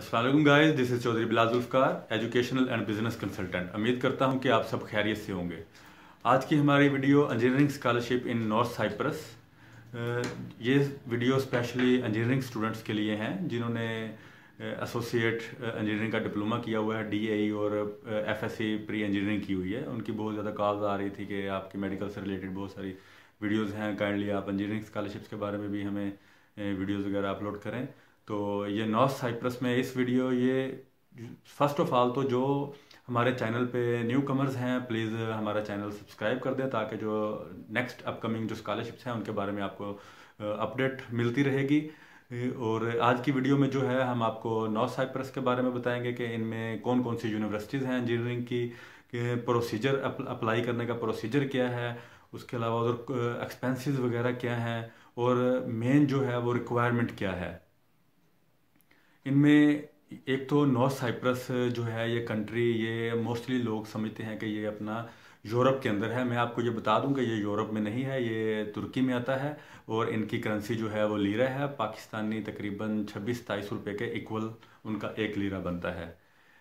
Aslam guys, this is Chaudhry Bilal Zulfiqar, educational and business consultant. उम्मीद करता हूँ कि आप सब खैरियत से होंगे। आज की हमारी video engineering scholarship in North Cyprus ये वीडियो स्पेशली इंजीनियरिंग स्टूडेंट्स के लिए हैं, जिन्होंने एसोसिएट इंजीनियरिंग का डिप्लोमा किया हुआ है डी e और एफ़ प्री इंजीनियरिंग की हुई है। उनकी बहुत ज़्यादा कॉल्स आ रही थी कि आपकी मेडिकल से रिलेटेड बहुत सारी वीडियोज़ हैं। काइंडली आप इंजीनियरिंग स्कॉलरशिप्स के बारे में भी हमें वीडियोज़ वगैरह अपलोड करें। तो ये नॉर्थ साइप्रस में इस वीडियो ये फ़र्स्ट ऑफ़ ऑल तो जो हमारे चैनल पे न्यू कमर्स हैं प्लीज़ हमारा चैनल सब्सक्राइब कर दें ताकि जो नेक्स्ट अपकमिंग जो स्कॉलरशिप्स हैं, उनके बारे में आपको अपडेट मिलती रहेगी। और आज की वीडियो में जो है, हम आपको नॉर्थ साइप्रस के बारे में बताएँगे कि इनमें कौन कौन सी यूनिवर्सिटीज़ हैं इंजीनियरिंग की प्रोसीजर अप्लाई करने का प्रोसीजर क्या है, उसके अलावा उधर एक्सपेंसेस वगैरह क्या हैं, और मेन जो है वो रिक्वायरमेंट क्या है। इनमें एक तो नॉर्थ साइप्रस जो है, ये कंट्री ये मोस्टली लोग समझते हैं कि ये अपना यूरोप के अंदर है। मैं आपको ये बता दूँ कि ये यूरोप में नहीं है, ये तुर्की में आता है और इनकी करेंसी जो है वो लीरा है। पाकिस्तानी तकरीबन छब्बीस, सताईस रुपये के इक्वल उनका एक लीरा बनता है।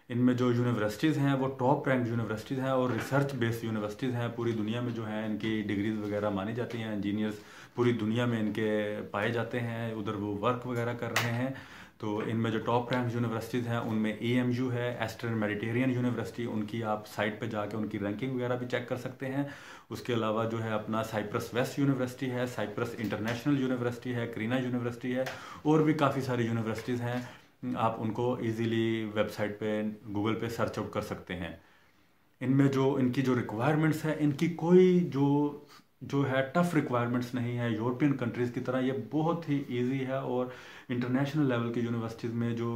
इनमें जो यूनिवर्सिटीज़ हैं, वो टॉप रैंक यूनिवर्सिटीज़ हैं और रिसर्च बेस्ड यूनिवर्सिटीज़ हैं। पूरी दुनिया में जो है, इनकी डिग्रीज वगैरह मानी जाती हैं। इंजीनियर्स पूरी दुनिया में इनके पाए जाते हैं। उधर वो वर्क वगैरह कर रहे हैं। तो इनमें जो टॉप रैंक यूनिवर्सिटीज़ हैं, उनमें ए एम यू है एस्टर्न मेडिटेरियन यूनिवर्सिटी उनकी आप साइट पे जाके उनकी रैंकिंग वगैरह भी चेक कर सकते हैं। उसके अलावा जो है अपना साइप्रस वेस्ट यूनिवर्सिटी है साइप्रस इंटरनेशनल यूनिवर्सिटी है करीना यूनिवर्सिटी है, और भी काफ़ी सारी यूनिवर्सिटीज़ हैं। आप उनको ईजीली वेबसाइट पे गूगल पे सर्च आउट कर सकते हैं। इनमें जो, इनकी जो रिक्वायरमेंट्स हैं, इनकी कोई जो जो है टफ रिक्वायरमेंट्स नहीं है यूरोपियन कंट्रीज़ की तरह ये बहुत ही इजी है और इंटरनेशनल लेवल की यूनिवर्सिटीज़ में जो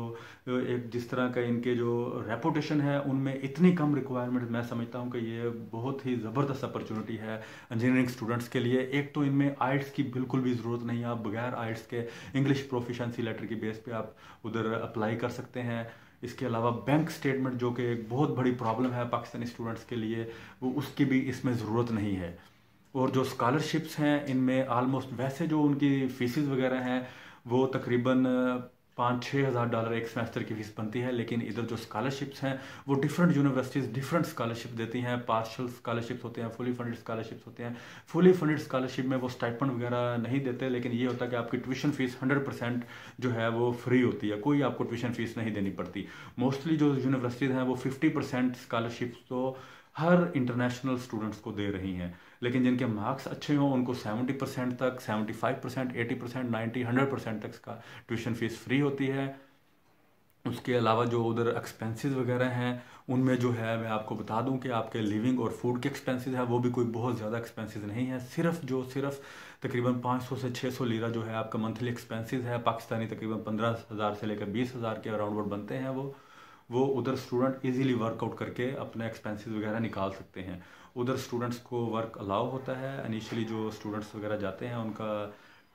एक जिस तरह का इनके जो रेपुटेशन है, उनमें इतनी कम रिक्वायरमेंट मैं समझता हूँ कि ये बहुत ही ज़बरदस्त अपॉर्चुनिटी है इंजीनियरिंग स्टूडेंट्स के लिए। एक तो इनमें आइट्स की बिल्कुल भी ज़रूरत नहीं है, आप बगैर आइट्स के इंग्लिश प्रोफिशंसी लेटर की बेस पर आप उधर अप्लाई कर सकते हैं। इसके अलावा बैंक स्टेटमेंट जो कि एक बहुत बड़ी प्रॉब्लम है पाकिस्तानी स्टूडेंट्स के लिए, वो उसकी भी इसमें ज़रूरत नहीं है। और जो स्कॉलरशिप्स हैं, इनमें आलमोस्ट वैसे जो उनकी फीसिस वगैरह हैं, वो तकरीबन पाँच छः हज़ार डॉलर एक सेमेस्टर की फ़ीस बनती है, लेकिन इधर जो स्कॉलरशिप्स हैं, वो डिफरेंट यूनिवर्सिटीज़ डिफरेंट स्कॉलरशिप देती हैं। पार्शल स्कॉलरशिप्स होते हैं फुली फंडेड स्कॉलरशिप्स होते हैं। फुली फंडेड स्कॉलरशिप में वो स्टाइपन वगैरह नहीं देते, लेकिन ये होता है कि आपकी ट्यूशन फ़ीस हंड्रेड परसेंट जो है वो फ्री होती है। कोई आपको ट्यूशन फ़ीस नहीं देनी पड़ती। मोस्टली जो यूनिवर्सिटीज़ हैं, वो फिफ्टी परसेंट स्कॉलरशिप्स तो हर इंटरनेशनल स्टूडेंट्स को दे रही हैं। लेकिन जिनके मार्क्स अच्छे हों, उनको 70 परसेंट तक 75 percent eighty percent ninety hundred percent तक का ट्यूशन फ़ीस फ्री होती है। उसके अलावा जो उधर एक्सपेंसेस वगैरह हैं, उनमें जो है, मैं आपको बता दूँ कि आपके लिविंग और फ़ूड के एक्सपेंसेस है, वो भी कोई बहुत ज़्यादा एक्सपेंसेस नहीं है। सिर्फ़ जो, सिर्फ़ तकरीबन 500 से 600 लीरा जो है आपका मंथली एक्सपेंसेस है। पाकिस्तानी तकरीबन पंद्रह हज़ार से लेकर बीस हज़ार के अराउंड बनते हैं वो। वो उधर स्टूडेंट इजीली वर्कआउट करके अपने एक्सपेंसेस वगैरह निकाल सकते हैं। उधर स्टूडेंट्स को वर्क अलाउ होता है। इनिशियली जो स्टूडेंट्स वगैरह जाते हैं, उनका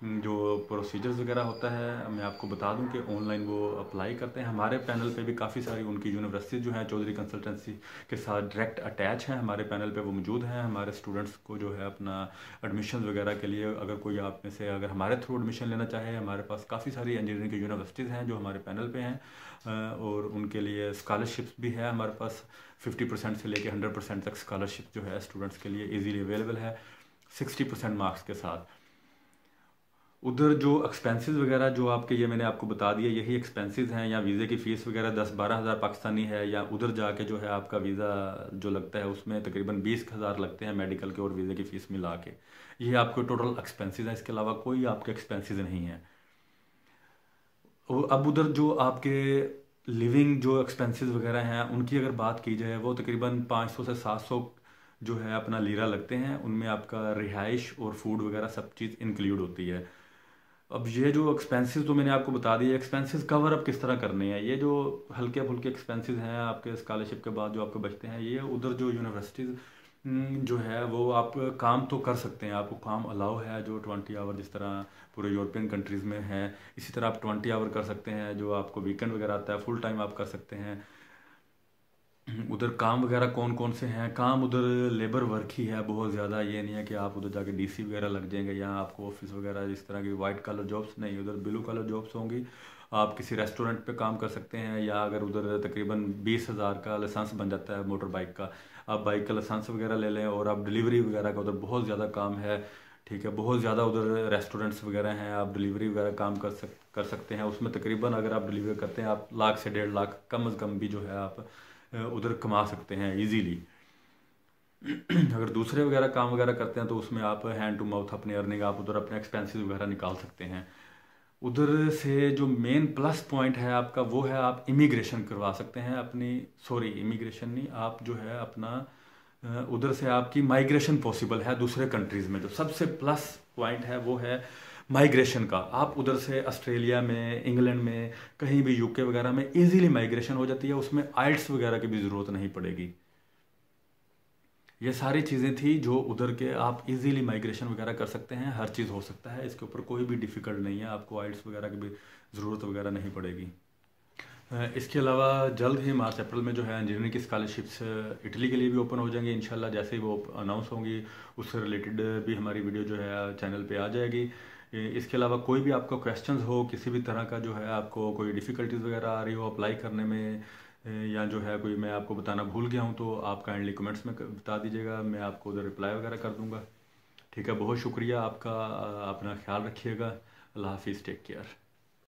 जो प्रोसीजर्स वगैरह होता है, मैं आपको बता दूँ कि ऑनलाइन वो अप्लाई करते हैं। हमारे पैनल पे भी काफ़ी सारी उनकी यूनिवर्सिटी जो हैं, चौधरी कंसल्टेंसी के साथ डायरेक्ट अटैच हैं। हमारे पैनल पे वो मौजूद हैं। हमारे स्टूडेंट्स को जो है अपना एडमिशन वगैरह के लिए अगर कोई आप में से अगर हमारे थ्रू एडमिशन लेना चाहे, हमारे पास काफ़ी सारी इंजीनियरिंग की यूनिवर्सिटीज़ हैं जो हमारे पैनल पर हैं और उनके लिए स्कॉलरशिप्स भी है। हमारे पास फिफ्टी परसेंट से लेकर हंड्रेड परसेंट तक स्कॉलरशिप जो है स्टूडेंट्स के लिए ईजीली अवेलेबल है सिक्सटी परसेंट मार्क्स के साथ। उधर जो एक्सपेंसेस वगैरह जो आपके, ये मैंने आपको बता दिया, यही एक्सपेंसेस हैं, या वीज़े की फ़ीस वगैरह दस बारह हज़ार पाकिस्तानी है, या उधर जाके जो है आपका वीज़ा जो लगता है, उसमें तकरीबन बीस हज़ार लगते हैं मेडिकल के और वीज़े की फ़ीस मिला के। ये आपके टोटल एक्सपेंसेस हैं, इसके अलावा कोई आपके एक्सपेंसेस नहीं है। अब उधर जो आपके लिविंग जो एक्सपेंसेस वगैरह हैं, उनकी अगर बात की जाए, वो तकरीबन पाँच सौ से सात सौ जो है अपना लीरा लगते हैं, उनमें आपका रिहाइश और फ़ूड वगैरह सब चीज़ इंक्लूड होती है। अब ये जो एक्सपेंसेस तो मैंने आपको बता दिए एक्सपेंसेस कवर अप किस तरह करने हैं? ये जो हल्के फुल्के एक्सपेंसेस हैं आपके स्कॉलरशिप के बाद जो आपके बचते हैं ये उधर जो यूनिवर्सिटीज़ हम्म, जो है वो आप काम तो कर सकते हैं। आपको काम अलाउ है जो ट्वेंटी आवर जिस तरह पूरे यूरोपियन कंट्रीज़ में है इसी तरह आप ट्वेंटी आवर कर सकते हैं जो आपको वीकेंड वगैरह आता है फुल टाइम आप कर सकते हैं। उधर काम वगैरह कौन कौन से हैं? काम उधर लेबर वर्क ही है बहुत ज़्यादा। ये नहीं है कि आप उधर जाके डीसी वगैरह लग जाएँगे या आपको ऑफ़िस वगैरह इस तरह की वाइट कलर जॉब्स नहीं, उधर ब्लू कलर जॉब्स होंगी। आप किसी रेस्टोरेंट पे काम कर सकते हैं या अगर उधर तकरीबन बीस हज़ार का लाइसेंस बन जाता है मोटर बाइक का। आप बाइक का लाइसेंस वगैरह ले लें और आप डिलीवरी वगैरह का उधर बहुत ज़्यादा काम है। ठीक है, बहुत ज़्यादा उधर रेस्टोरेंट्स वगैरह हैं, आप डिलीवरी वगैरह काम कर सक, कर सकते हैं। उसमें तकरीबन अगर आप डिलीवरी करते हैं, आप लाख से डेढ़ लाख कम अज़ कम भी जो है आप उधर कमा सकते हैं इजीली अगर दूसरे वगैरह काम वगैरह करते हैं तो उसमें आप हैंड टू माउथ अपनी अर्निंग आप उधर अपने एक्सपेंसेस वगैरह निकाल सकते हैं। उधर से जो मेन प्लस पॉइंट है आपका, वो है आप इमिग्रेशन करवा सकते हैं अपनी सॉरी इमिग्रेशन नहीं, आप जो है अपना उधर से आपकी माइग्रेशन पॉसिबल है दूसरे कंट्रीज़ में। जो सबसे प्लस पॉइंट है, वो है माइग्रेशन का। आप उधर से ऑस्ट्रेलिया में, इंग्लैंड में, कहीं भी यूके वगैरह में इजीली माइग्रेशन हो जाती है, उसमें आइट्स वगैरह की भी ज़रूरत नहीं पड़ेगी। ये सारी चीज़ें थी जो उधर के आप इजीली माइग्रेशन वगैरह कर सकते हैं, हर चीज़ हो सकता है, इसके ऊपर कोई भी डिफ़िकल्ट नहीं है, आपको आइट्स वगैरह की भी ज़रूरत वगैरह नहीं पड़ेगी। इसके अलावा जल्द ही मार्च, अप्रैल में जो है इंजीनियरिंग की स्कॉलरशिप्स इटली के लिए भी ओपन हो जाएँगे, इंशाल्लाह जैसे ही वो अनाउंस होंगी, उससे रिलेटेड भी हमारी वीडियो जो है चैनल पे आ जाएगी। इसके अलावा कोई भी आपका क्वेश्चंस हो, किसी भी तरह का जो है आपको कोई डिफ़िकल्टीज़ वगैरह आ रही हो अप्लाई करने में या जो है कोई मैं आपको बताना भूल गया हूँ तो आप काइंडली कमेंट्स में बता दीजिएगा, मैं आपको उधर रिप्लाई वगैरह कर दूँगा। ठीक है, बहुत शुक्रिया आपका अपना ख्याल रखिएगा। अल्लाह हाफिज़ टेक केयर